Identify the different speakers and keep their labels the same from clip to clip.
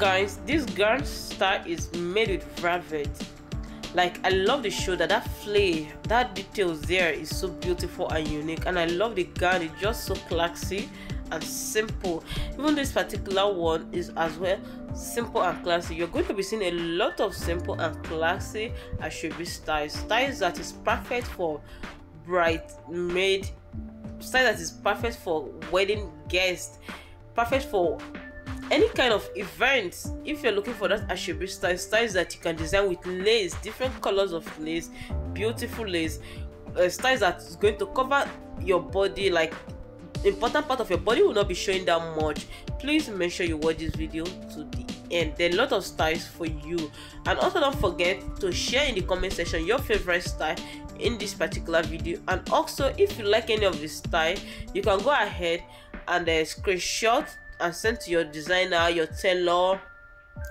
Speaker 1: guys this gown style is made with velvet. Like i love the shoulder that flare that details there is so beautiful and unique. And i love the gown it's just so classy and simple. Even this particular one is as well simple and classy. You're going to be seeing a lot of simple and classy asoebi styles. Styles that is perfect for bridesmaid style that is perfect for wedding guests. Perfect for any kind of event if you're looking for that asoebi style styles that you can design with lace different colors of lace beautiful lace uh, styles is going to cover your body like important part of your body will not be showing that much. Please make sure you watch this video to the end. There are a lot of styles for you. And also don't forget to share in the comment section your favorite style in this particular video. And also if you like any of the style you can go ahead and uh, screenshot and send to your designer your tailor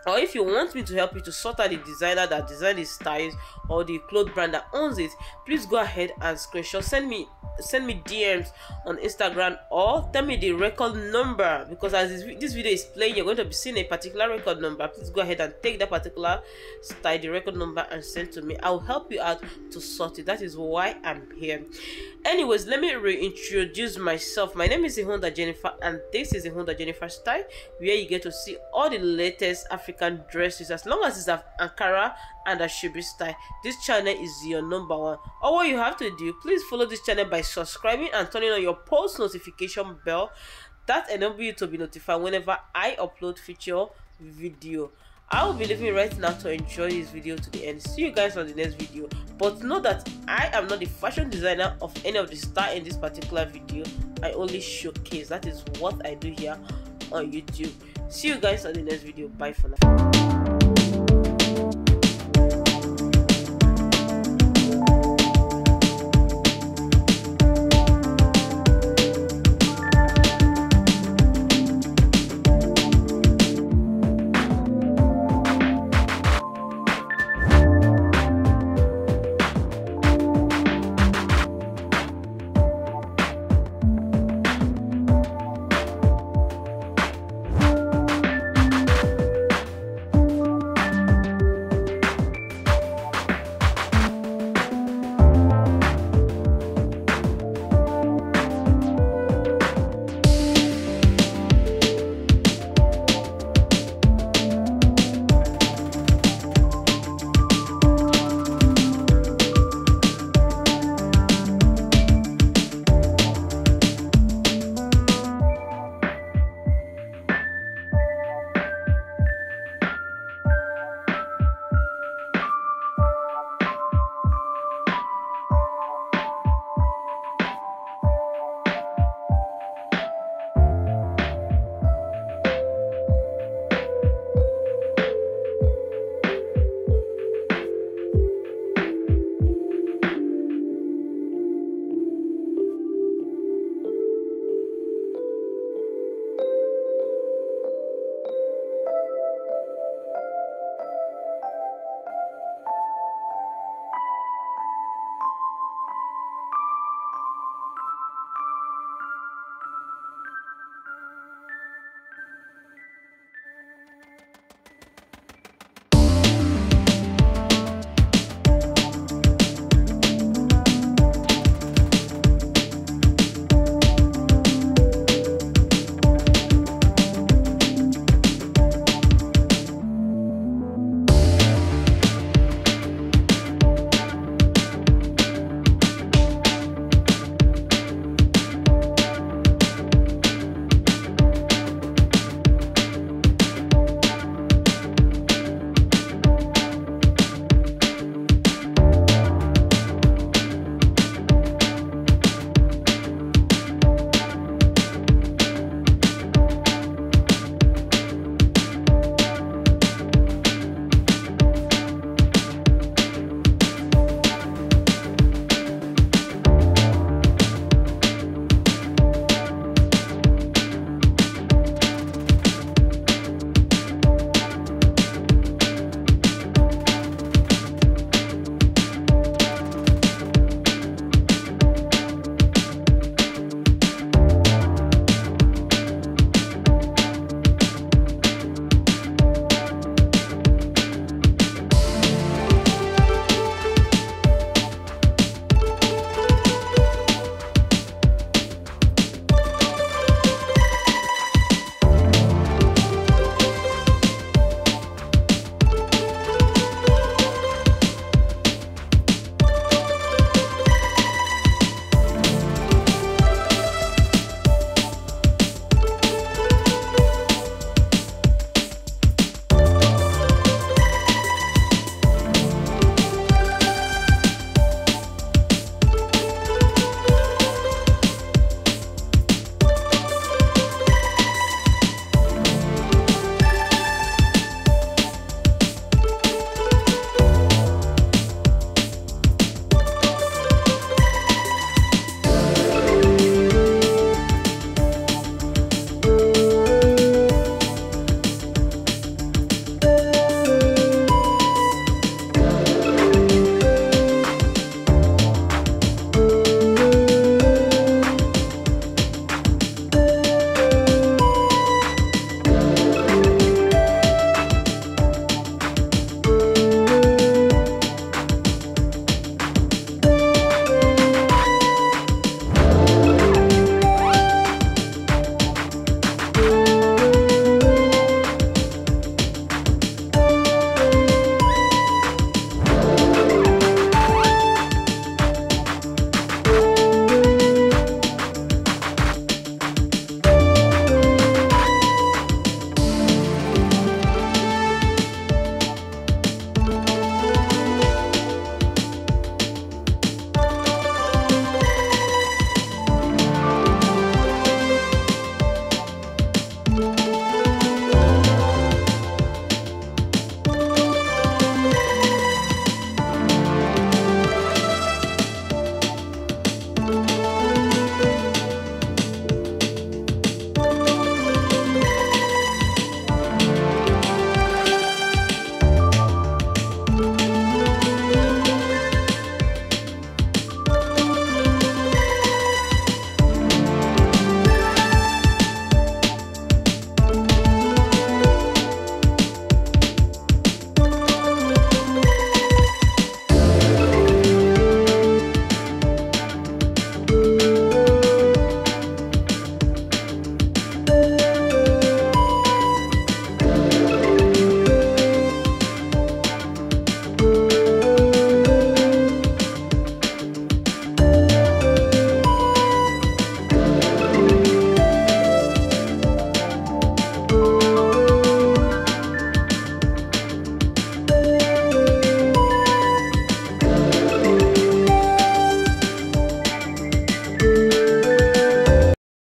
Speaker 1: or if you want me to help you to sort out the designer that designed the styles or the cloth brand that owns it please go ahead and screenshot. Send me send me dms on instagram or tell me the record number because as this, video is playing you're going to be seeing a particular record number. Please go ahead and take that particular style the record number and send to me. I'll help you out to sort it. That is why i'm here. Anyways let me reintroduce myself. My name is Ihunda Jennifer and this is Ihunda Jennifer style where you get to see all the latest african dresses as long as it's an ankara and asoebi style. This channel is your number one. All you have to do please follow this channel by subscribing and turning on your post notification bell. That enable you to be notified whenever i upload future video. I will be leaving right now to enjoy this video to the end. See you guys on the next video. But know that i am not the fashion designer of any of the star in this particular video. I only showcase. That is what i do here on youtube. See you guys on the next video. Bye for now